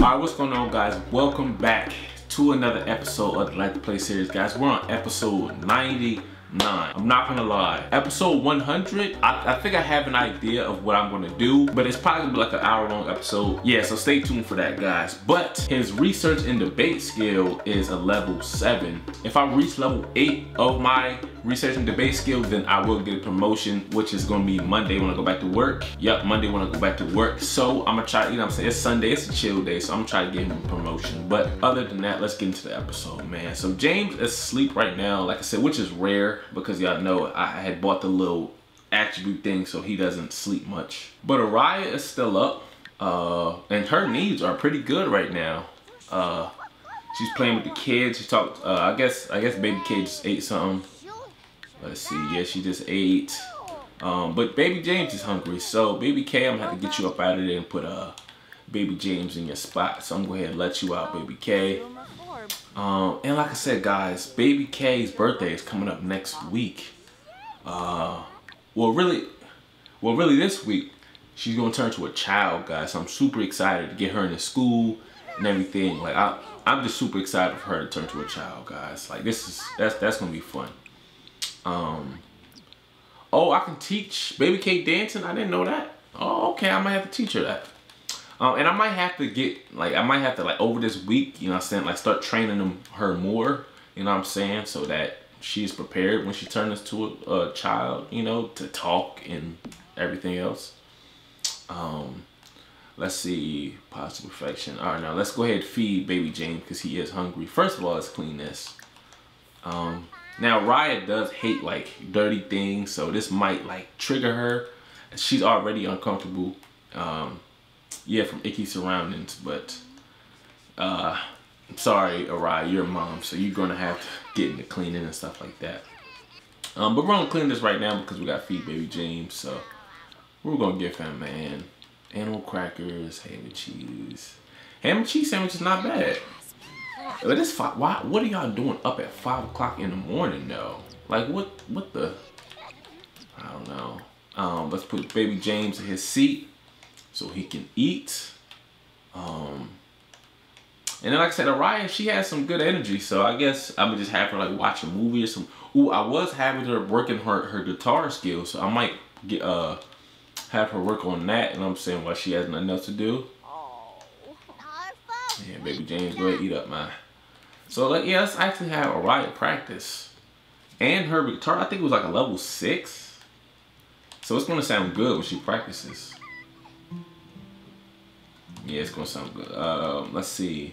Alright, what's going on guys? Welcome back to another episode of the Let's Play series. Guys, we're on episode 90 nine. I'm not gonna lie. Episode 100, I, I, think I have an idea of what I'm gonna do, but it's probably gonna be like an hour long episode. Yeah, so stay tuned for that, guys. But his research and debate skill is a level seven. If I reach level eight of my research and debate skill, then I will get a promotion, which is gonna be Monday when I go back to work. Yep, Monday when I go back to work. So I'm gonna try, you know I'm saying? It's Sunday, it's a chill day, so I'm gonna try to get him a promotion. But other than that, let's get into the episode, man. So James is asleep right now, like I said, which is rare because y'all know I had bought the little attribute thing so he doesn't sleep much. But Araya is still up uh, and her needs are pretty good right now. Uh, she's playing with the kids. She talked, uh, I guess, I guess baby K just ate something. Let's see, yeah, she just ate. Um, but baby James is hungry. So baby K, I'm gonna have to get you up out of there and put uh, baby James in your spot. So I'm gonna go ahead and let you out, baby K. Um, and like I said, guys, Baby K's birthday is coming up next week. Uh, well, really, well, really this week, she's gonna turn to a child, guys. So I'm super excited to get her into school and everything. Like, I, I'm just super excited for her to turn to a child, guys. Like, this is that's that's gonna be fun. Um, oh, I can teach Baby K dancing. I didn't know that. Oh, okay, I might have to teach her that. Um, and I might have to get, like, I might have to, like, over this week, you know I'm saying, like, start training them, her more, you know what I'm saying, so that she's prepared when she turns to a, a child, you know, to talk and everything else. Um, let's see, positive perfection. All right, now let's go ahead and feed baby James because he is hungry. First of all, let's clean this. Um, now, Araya does hate, like, dirty things, so this might, like, trigger her. She's already uncomfortable. Um, yeah, from icky surroundings, but uh, I'm sorry, Araya, you're a mom, so you're gonna have to get into cleaning and stuff like that. Um, but we're gonna clean this right now because we got feed baby James, so we're gonna give him man animal crackers, ham and cheese. Ham and cheese sandwich is not bad. But it's five. Why? What are y'all doing up at five o'clock in the morning though? Like what? What the? I don't know. Um, let's put baby James in his seat so he can eat. Um, and then like I said, Araya, she has some good energy, so I guess I'm gonna just have her like watch a movie or some. Ooh, I was having her working her her guitar skills, so I might get uh have her work on that. And I'm saying while she has nothing else to do. Yeah, baby James, go ahead eat up, man. So like, yeah, let's actually have Araya practice, and her guitar. I think it was like a level six, so it's gonna sound good when she practices. Yeah, it's gonna sound good. Um, let's see.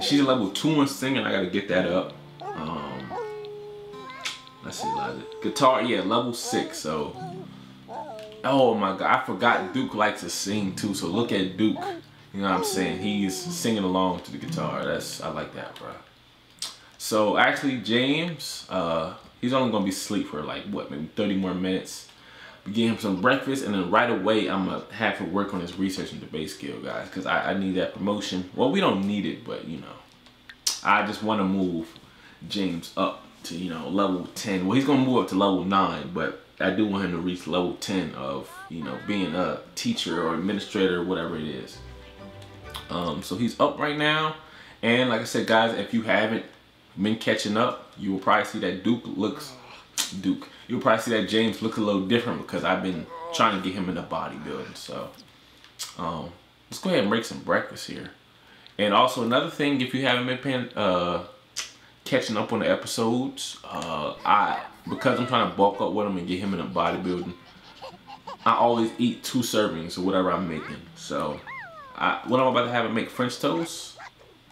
She's level two in singing. I gotta get that up. Um, let's see, guitar. Yeah, level six. So, oh my god, I forgot Duke likes to sing too. So look at Duke. You know what I'm saying? He's singing along to the guitar. That's I like that, bro. So actually, James, uh, he's only gonna be asleep for like what, maybe 30 more minutes get him some breakfast, and then right away I'm gonna have to work on his research and debate skill, guys, because I, I, need that promotion. Well, we don't need it, but you know, I just want to move James up to you know level 10. Well, he's gonna move up to level nine, but I do want him to reach level 10 of you know being a teacher or administrator, or whatever it is. Um, so he's up right now, and like I said, guys, if you haven't been catching up, you will probably see that Duke looks Duke you'll probably see that James look a little different because I've been trying to get him into bodybuilding. So um, let's go ahead and make some breakfast here. And also another thing, if you haven't been paying, uh, catching up on the episodes, uh, I because I'm trying to bulk up with him and get him into bodybuilding, I always eat two servings of whatever I'm making. So I, what I'm about to have him make French toast.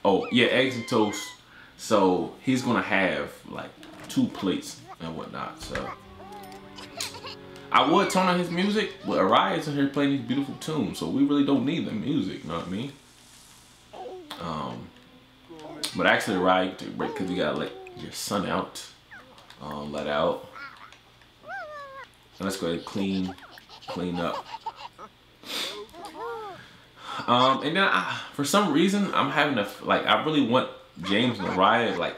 Oh yeah, eggs and toast. So he's gonna have like two plates and whatnot. So I would turn on his music, but Araya's in here playing these beautiful tunes, so we really don't need the music, you know what I mean? Um, but actually, Arias, break because you gotta let your son out, um, let out. And let's go ahead and clean, clean up. Um, and then I, for some reason, I'm having a like I really want James and Araya like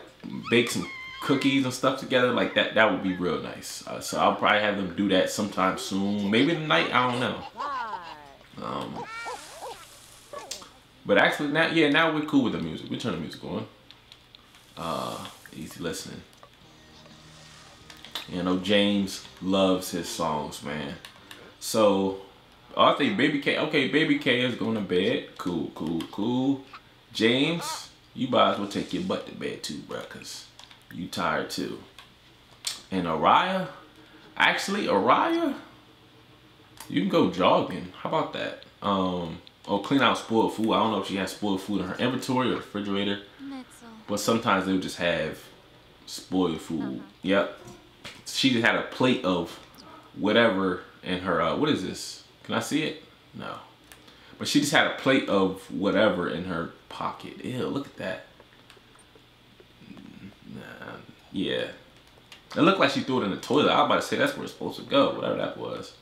bake some cookies and stuff together like that that would be real nice uh, so i'll probably have them do that sometime soon maybe tonight i don't know um But actually now, yeah, now we're cool with the music. We turn the music on. Uh, easy listening. You know, James loves his songs, man. So, oh, I think Baby K, okay, Baby K is going to bed. Cool, cool, cool. James, you might as well take your butt to bed too, bro, because you tired too. And Araya, actually, Araya, you can go jogging. How about that? Um, or clean out spoiled food. I don't know if she has spoiled food in her inventory or refrigerator. But sometimes they'll just have spoiled food. Uh -huh. Yep. She just had a plate of whatever in her, uh, what is this? Can I see it? No. But she just had a plate of whatever in her pocket. Ew, look at that. Nah, yeah. It looked like she threw it in the toilet. I was about to say that's where it's supposed to go, whatever that was.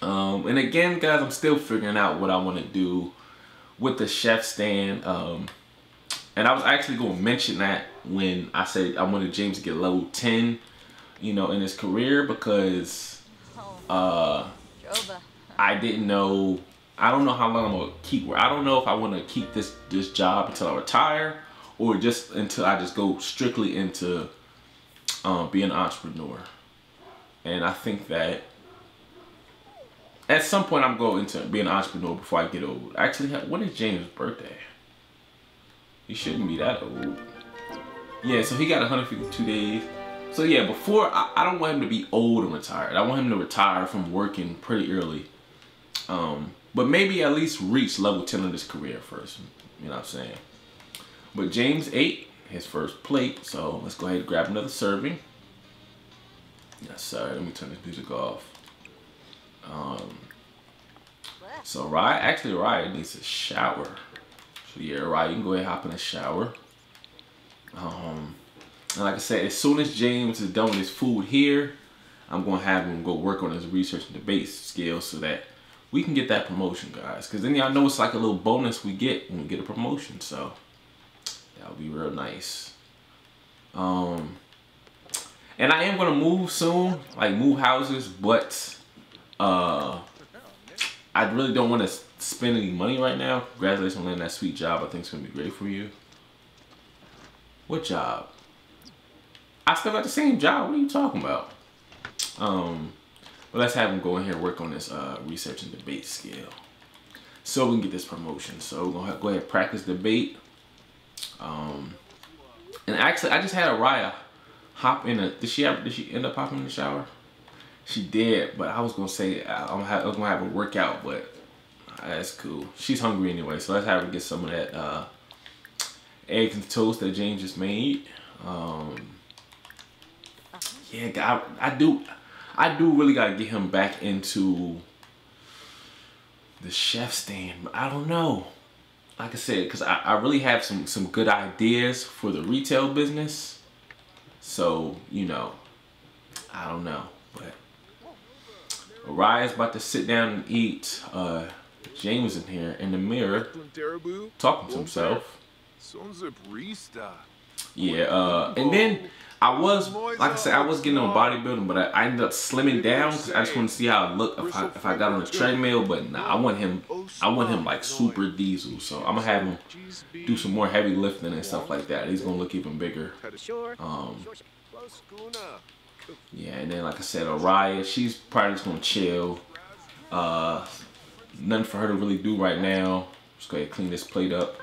Um, and again, guys, I'm still figuring out what I want to do with the chef stand. Um, and I was actually going to mention that when I said I wanted James to get level 10, you know, in his career because uh, I didn't know, I don't know how long I'm going to keep, I don't know if I want to keep this, this job until I retire or just until I just go strictly into um, being an entrepreneur. And I think that at some point I'm going to be an entrepreneur before I get old. Actually, when is James' birthday? He shouldn't be that old. Yeah, so he got 152 days. So yeah, before, I, I don't want him to be old and retired. I want him to retire from working pretty early. Um, but maybe at least reach level 10 in his career first. You know what I'm saying? But James ate his first plate. So let's go ahead and grab another serving. Yes, sir. Let me turn this music off. Um, so Araya, actually Araya needs a shower. So yeah, Araya, you can go ahead and hop in the shower. Um, and like I said, as soon as James is done with his food here, I'm gonna have him go work on his research and debate skills so that we can get that promotion, guys. Because then y'all know it's like a little bonus we get when we get a promotion. So that'll be real nice. Um, and I am gonna move soon, like move houses, but uh, I really don't want to spend any money right now. Congratulations on landing that sweet job. I think it's to be great for you. What job? I still got the same job. What are you talking about? Um, but let's have him go in here and work on this uh, research and debate skill. So we can get this promotion. So we're to go ahead and practice debate. Um, and actually, I just had Araya hop in a, did she, have, did she end up hopping in the shower? She did, but I was gonna say I'm was gonna have a workout, but that's cool. She's hungry anyway, so let's have her get some of that uh, eggs and toast that James just made. Um, yeah, I, I do, I do really gotta get him back into the chef stand, I don't know. Like I said, because I, I really have some some good ideas for the retail business. So you know, I don't know, but. Araya's about to sit down and eat. Uh, James in here in the mirror talking to himself. Yeah, uh, and then I was, like I said, I was getting on bodybuilding, but I, I ended up slimming down because I just want to see how it looked if I, if I got on the treadmill. But nah, I want him, I want him like super diesel. So I'm gonna have him do some more heavy lifting and stuff like that. He's gonna look even bigger. Um, yeah, and then like I said, Araya, she's probably just gonna chill. Uh, nothing for her to really do right now. Just go ahead and clean this plate up.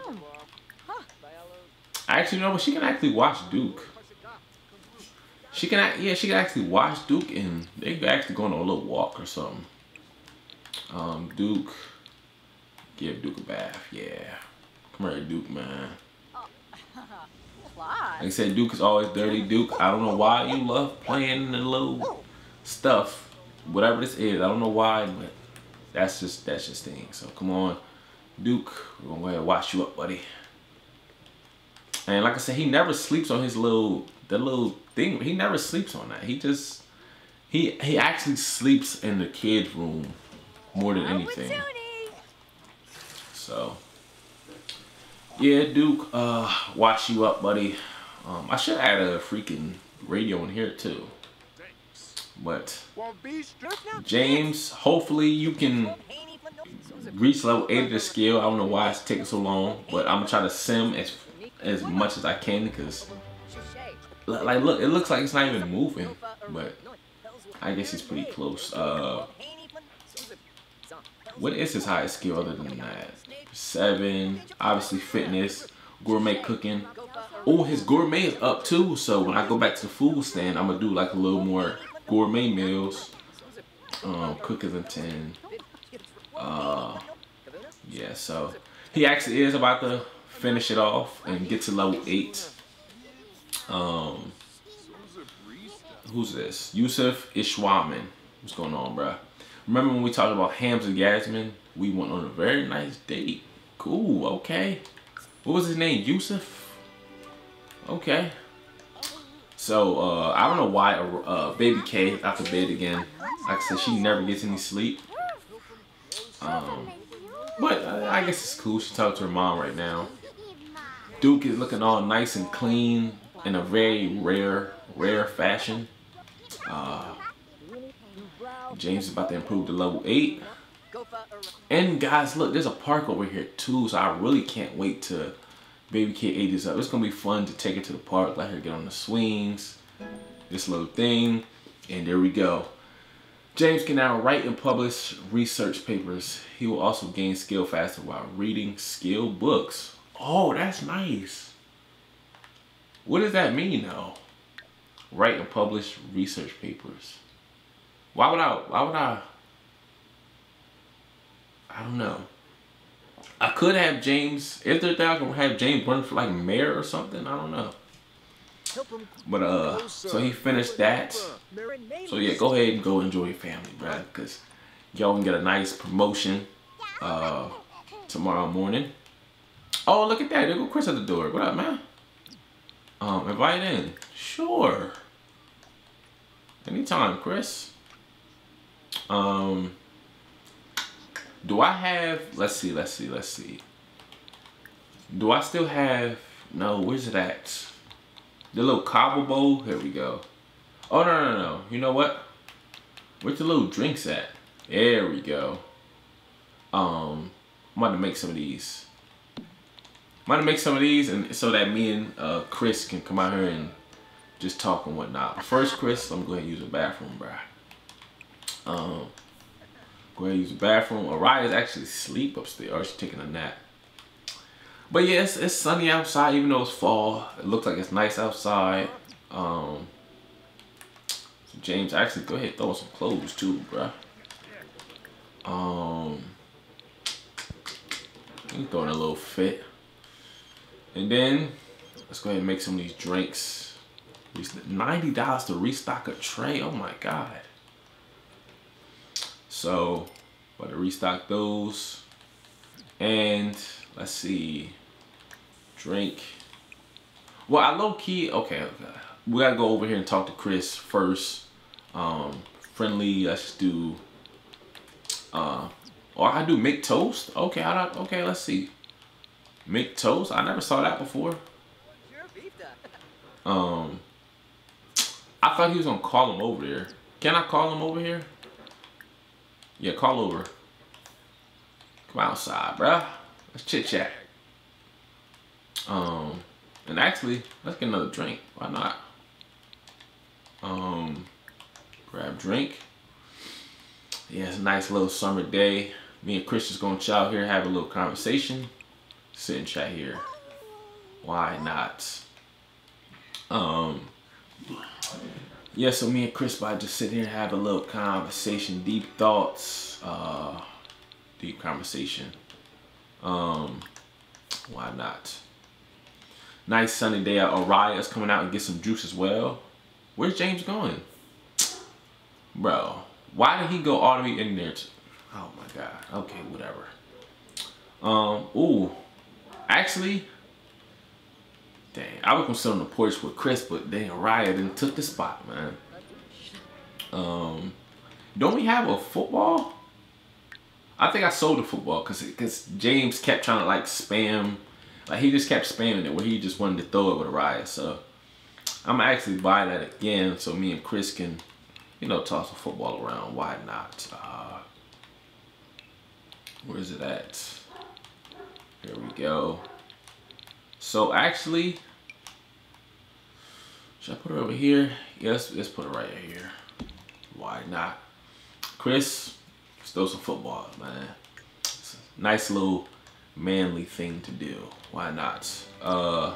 I actually, know, but she can actually watch Duke. She can, yeah, she can actually watch Duke and they could actually go on a little walk or something. Um, Duke, give Duke a bath, yeah. Come here, Duke, man. Like I said, Duke is always dirty. Duke, I don't know why you love playing the little stuff. Whatever this is, I don't know why, but that's just that's just thing. So come on, Duke, we're gonna go ahead and wash you up, buddy. And like I said, he never sleeps on his little the little thing. He never sleeps on that. He just he he actually sleeps in the kids' room more than anything. So yeah, Duke, uh, wash you up, buddy. Um, I should add a freaking radio in here too. But James, hopefully you can reach level 8 of the skill. I don't know why it's taking so long, but I'm gonna try to sim as as much as I can because like look, it looks like it's not even moving, but I guess it's pretty close. Uh, what is his highest skill other than that? Seven, obviously fitness, gourmet cooking. Oh, his gourmet is up too. So when I go back to the food stand, I'm gonna do like a little more gourmet meals. Um, cookers and 10. Uh, yeah, so he actually is about to finish it off and get to level 8. Um, who's this? Yusuf Ishwaman. What's going on, bruh? Remember when we talked about Hams and Yasmin? We went on a very nice date. Cool, okay. What was his name? Yusuf? Okay. So, uh, I don't know why uh, Baby K out the bed again. Like I said, she never gets any sleep. Um, but uh, I guess it's cool. She talked to her mom right now. Duke is looking all nice and clean in a very rare, rare fashion. Uh, James is about to improve to level 8. And guys, look, there's a park over here too, so I really can't wait to Baby K 8 this up. It's going to be fun to take her to the park, let her get on the swings, this little thing, and there we go. James can now write and publish research papers. He will also gain skill faster while reading skill books. Oh, that's nice. What does that mean though? Write and publish research papers. Why would I, why would I, I don't know. I could have James, is there that I can have James run for like mayor or something? I don't know. But uh, so he finished that. So yeah, go ahead and go enjoy your family, bro, because y'all can get a nice promotion uh tomorrow morning. Oh, look at that. There go Chris at the door. What up, man? Um, invite in. Sure. Anytime, Chris. Um, do I have, let's see, let's see, let's see. Do I still have, no, where's it at? The little cobble bowl, here we go. Oh, no, no, no, you know what? Where's the little drinks at? There we go. Um, I'm about to make some of these. I'm to make some of these and so that me and uh, Chris can come out here and just talk and whatnot. First, Chris, I'm going to use the bathroom, bro. Um, go ahead and use the bathroom. Araya's actually asleep upstairs. Or she's taking a nap. But yeah, it's, it's, sunny outside even though it's fall. It looks like it's nice outside. Um, so James, actually go ahead throw some clothes too, bro. Um, you throwing a little fit. And then, let's go ahead and make some of these drinks. $90 to restock a tray. Oh my God. So, about to restock those. And let's see. Drink. Well, I low key, okay. We gotta go over here and talk to Chris first. Um, friendly, let's do, uh, or I do make toast. Okay, I don't, okay, let's see. Make toast. I never saw that before. Um, I thought he was gonna call him over there. Can I call him over here? Yeah, call over. Come outside, bruh. Let's chit chat. Um, and actually, let's get another drink. Why not? Um, grab drink. Yeah, it's a nice little summer day. Me and Chris just gonna chill out here, have a little conversation sit and chat here. Why not? Um, yeah, so me and Chris by just sit here and have a little conversation, deep thoughts, uh, deep conversation. Um, why not? Nice sunny day out. Araya's coming out and get some juice as well. Where's James going? Bro, why did he go all the way in there? oh my God. Okay, whatever. Um, ooh, Actually, dang, I was gonna sit on the porch with Chris, but dang, Riot and took the spot, man. Um, don't we have a football? I think I sold the football because because James kept trying to like spam, like he just kept spamming it where he just wanted to throw it with Araya. So I'm actually buy that again so me and Chris can, you know, toss the football around. Why not? Uh, Where is it at? Here we go. So actually, should I put her over here? Yes, let's, let's put her right here. Why not? Chris, throw some football, man. nice little manly thing to do. Why not? Uh,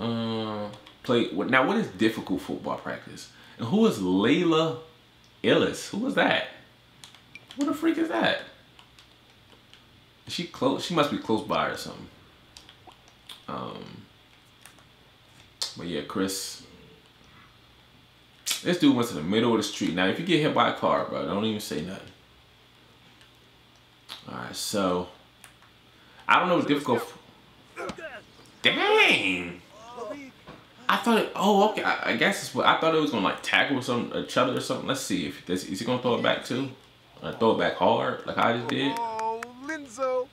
uh, play. Now, what is difficult football practice? And who is Layla Illis? Who is that? What the freak is that? She close? She must be close by or something. Um, but yeah, Chris. This dude went to the middle of the street. Now, if you get hit by a car, bro, don't even say nothing. All right, so I don't know what difficult. Dang. I thought it. Oh, okay. I, I guess it's what I thought it was gonna like tackle some each other or something. Let's see if this is he gonna throw it back too. Or throw it back hard like I just did. Linzo.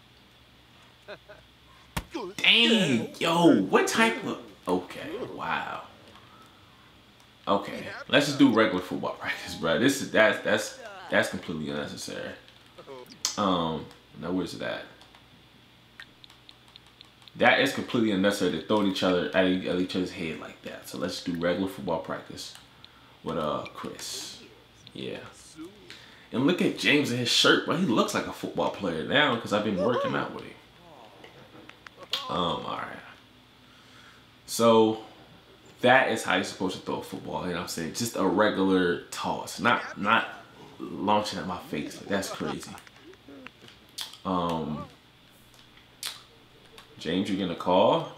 Dang, yo, what type of? Okay, wow. Okay, let's just do regular football practice, bro. This is that's that's that's completely unnecessary. Um, now where's it at? That is completely unnecessary to throw at each other at each other's head like that. So let's do regular football practice with uh Chris. Yeah. And look at James in his shirt, bro. He looks like a football player now because I've been working out with him. Um, all right. So that is how you're supposed to throw a football. You know what I'm saying? Just a regular toss, not not launching at my face. That's crazy. Um, James, you're gonna call.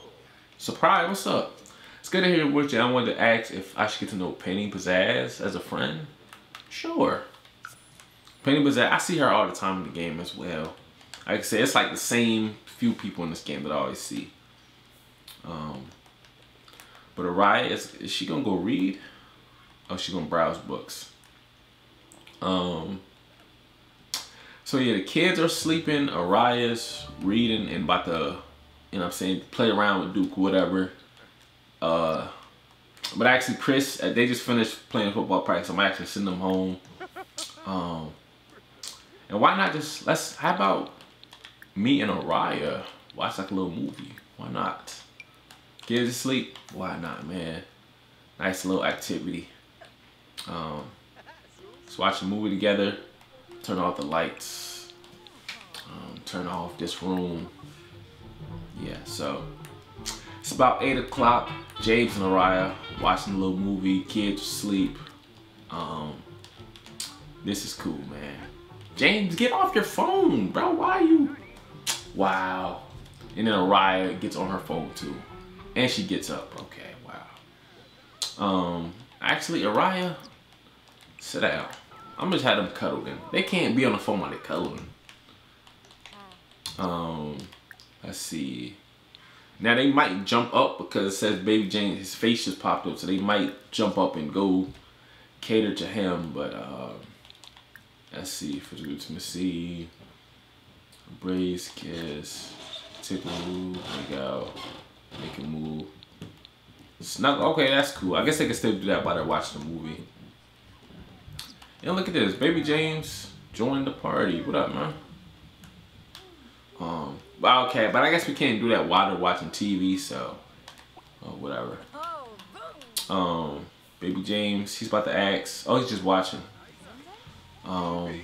Surprise, what's up? It's good to hear what you. I wanted to ask if I should get to know Penny Pizzazz as a friend. Sure. Penny Pizzazz, I see her all the time in the game as well. Like I said, it's like the same few people in this game that I always see. Um, but Araya, is, is she gonna go read? Or she gonna browse books? Um, so yeah, the kids are sleeping. Araya's reading and about to, you know I'm saying, play around with Duke, whatever. Uh, but actually, Chris, uh, they just finished playing football practice. I'm actually sending them home. Um, and why not just, let's, how about me and Araya watch like a little movie? Why not? Kids asleep? Why not, man? Nice little activity. Um, let's watch a movie together. Turn off the lights. Um, turn off this room. Yeah, so it's about 8 o'clock. James and Araya watching a little movie. Kids asleep. Um, this is cool, man. James, get off your phone, bro. Why are you? Wow. And then Araya gets on her phone too. And she gets up. Okay, wow. Um, actually, Araya, sit down. I'm just have them cuddle them. They can't be on the phone while they're cuddling. Um, let's see. Now they might jump up because it says Baby James, his face just popped up, so they might jump up and go cater to him. But uh, let's see, physical intimacy, embrace, kiss, tickle, there we go, make a move. Snug, okay, that's cool. I guess they can still do that while they're watching the movie. And look at this, Baby James joined the party. What up, man? Um, okay, but I guess we can't do that while they're watching TV, so, oh, whatever. Um, Baby James, he's about to ask. Oh, he's just watching. Um,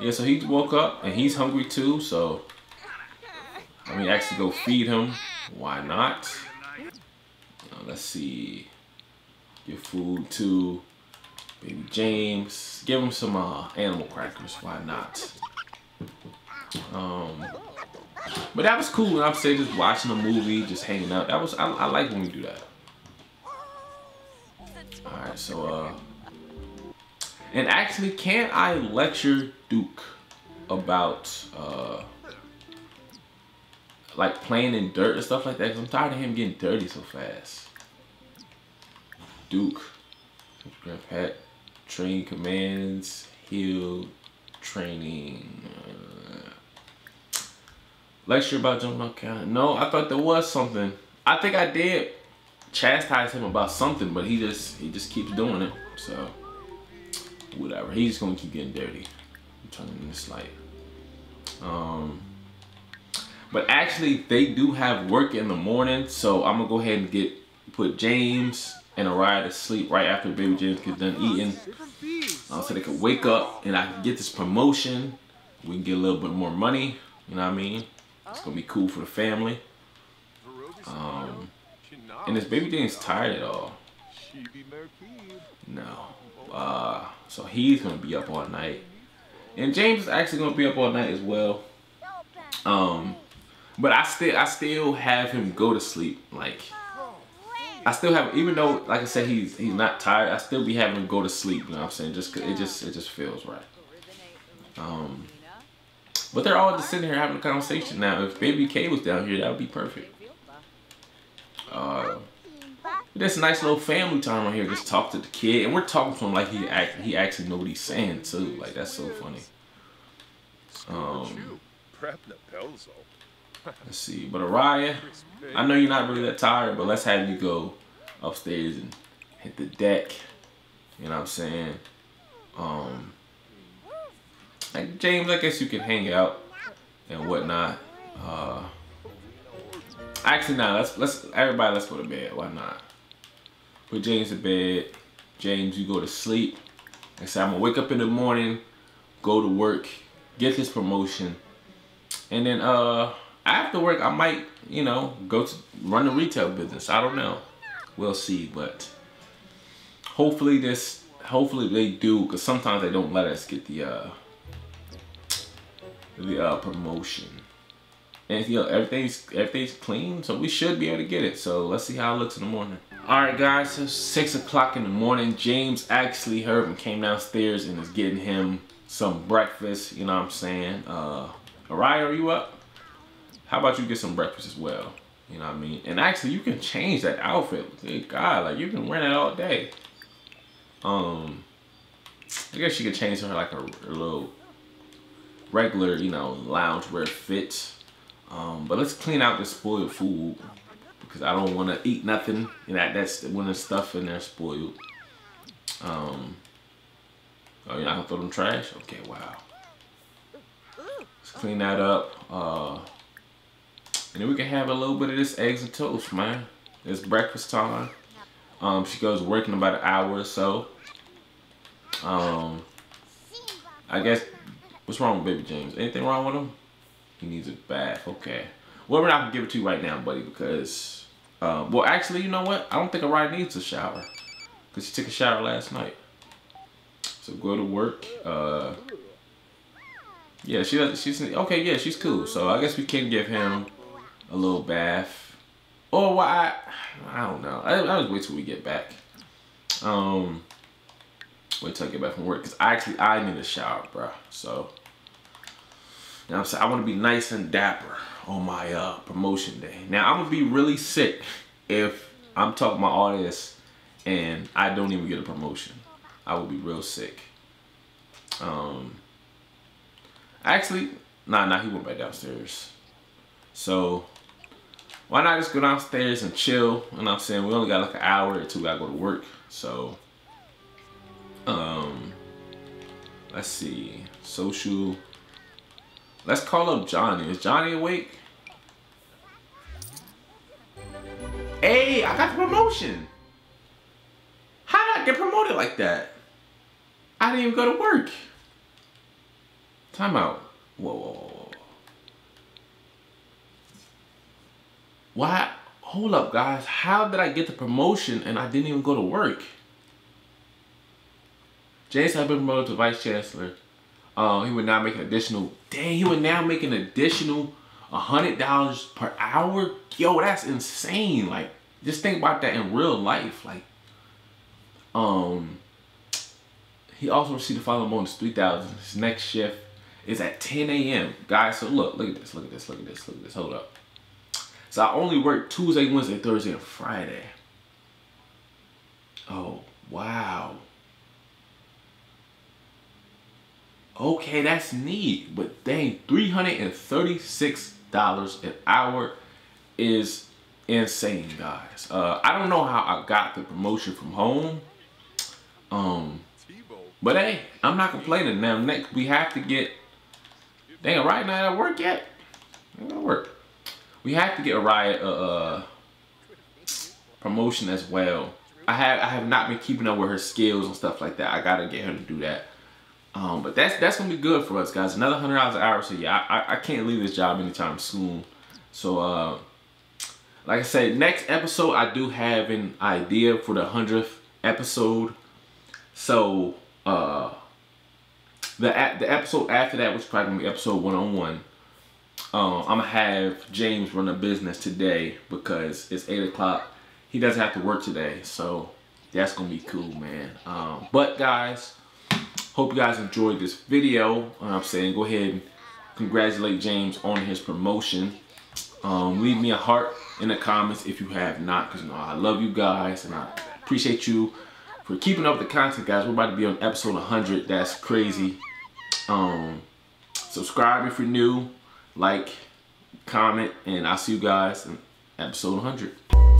yeah, so he woke up and he's hungry too, so let me actually go feed him. Why not? Uh, let's see. Give food to Baby James. Give him some uh, animal crackers. Why not? Um, but that was cool. I'm saying just watching a movie, just hanging out. That was I, I like when we do that. All right, so uh, and actually, can I lecture Duke about uh, like playing in dirt and stuff like that? Cause I'm tired of him getting dirty so fast. Duke, pet, train commands, heel, training. Uh, lecture about jumping on counter. No, I thought there was something. I think I did chastise him about something, but he just he just keeps doing it. So whatever. He's gonna keep getting dirty. I'm turning this light. Um, but actually, they do have work in the morning, so I'm gonna go ahead and get put James and Araya to sleep right after baby James gets done eating, uh, so they can wake up and I can get this promotion. We can get a little bit more money. You know what I mean? It's gonna be cool for the family. Um, and this baby James tired at all. No. Uh, so he's gonna be up all night. And James is actually gonna be up all night as well. Um, but I still I still have him go to sleep. Like I still have even though like I said he's he's not tired, I still be having him go to sleep, you know what I'm saying? Just it just it just feels right. Um but they're all just sitting here having a conversation now. If Baby K was down here, that would be perfect. Uh, this nice little family time right here. Just talk to the kid, and we're talking to him like he act he actually know what he's saying too. Like that's so funny. Um, let's see, but Araya, I know you're not really that tired, but let's have you go upstairs and hit the deck. You know what I'm saying? Um, like James, I guess you can hang out and whatnot. Uh, actually, now nah, let's let's everybody let's go to bed. Why not? Put James to bed. James, you go to sleep. I said I'm gonna wake up in the morning, go to work, get this promotion, and then uh after work I might you know go to run the retail business. I don't know. We'll see, but hopefully this hopefully they do because sometimes they don't let us get the uh the uh, promotion. And you know, everything's everything's clean, so we should be able to get it. So let's see how it looks in the morning. All right, guys, so six o'clock in the morning. James actually heard and came downstairs and is getting him some breakfast. You know what I'm saying? Uh, Araya, are you up? How about you get some breakfast as well? You know what I mean? And actually, you can change that outfit. Good God, like you can wear that all day. Um, I guess you could change her like a, a little regular, you know, loungewear fits. Um, but let's clean out the spoiled food because I don't want to eat nothing. And that that's when the stuff in there spoiled. Um, oh, you're not gonna throw them trash? Okay, wow. Let's clean that up. Uh, and then we can have a little bit of this eggs and toast, man. It's breakfast time. Um, she goes working about an hour or so. Um, I guess What's wrong with Baby James? Anything wrong with him? He needs a bath. Okay. Well, we're not to give it to you right now, buddy, because... Um, well, actually, you know what? I don't think Araya needs a shower. Because she took a shower last night. So go to work. Uh, yeah, she does, she's... Okay, yeah, she's cool. So I guess we can give him a little bath. Or why? I, I don't know. I, I just wait till we get back. Um, wait till I get back from work. Because actually, I need a shower, bro. So... You know I'm saying? I want to be nice and dapper on my uh, promotion day. Now, I'm going to be really sick if I'm talking about all this and I don't even get a promotion. I will be real sick. Um, actually, nah, nah, he went back downstairs. So, why not just go downstairs and chill? And I'm saying we only got like an hour or two. I go to work. So, um, let's see. Social Let's call up Johnny. Is Johnny awake? Hey, I got the promotion. How did I get promoted like that? I didn't even go to work. Time out. Whoa, whoa, whoa. Why? Hold up, guys. How did I get the promotion and I didn't even go to work? James has been promoted to vice chancellor. Uh, he would not make an additional, dang, he would now make an additional $100 per hour. Yo, that's insane. Like, just think about that in real life. Like, um, he also received the following bonus, 3000 His next shift is at 10 a.m. Guys, so look, look at this, look at this, look at this, look at this, hold up. So I only work Tuesday, Wednesday, Thursday, and Friday. Oh, wow. Okay, that's neat, but dang, $336 an hour is insane, guys. Uh, I don't know how I got the promotion from home. Um, But hey, I'm not complaining. Now next we have to get. Dang, right now at work yet? Ain't gonna work. We have to get Araya a uh, promotion as well. I have I have not been keeping up with her skills and stuff like that. I gotta get her to do that. Um, but that's that's gonna be good for us guys. Another hundred dollars an hour. So yeah, I, I can't leave this job anytime soon. So uh, like I said, next episode I do have an idea for the hundredth episode. So uh, the the episode after that, which is probably gonna be episode one on one. Um, I'm gonna have James run a business today because it's eight o'clock. He doesn't have to work today, so that's gonna be cool, man. Um, but guys, hope you guys enjoyed this video. I'm saying go ahead and congratulate James on his promotion. Um, leave me a heart in the comments if you have not, because you know I love you guys and I appreciate you for keeping up the content, guys. We're about to be on episode 100. That's crazy. Um, subscribe if you're new like, comment, and I'll see you guys in episode 100.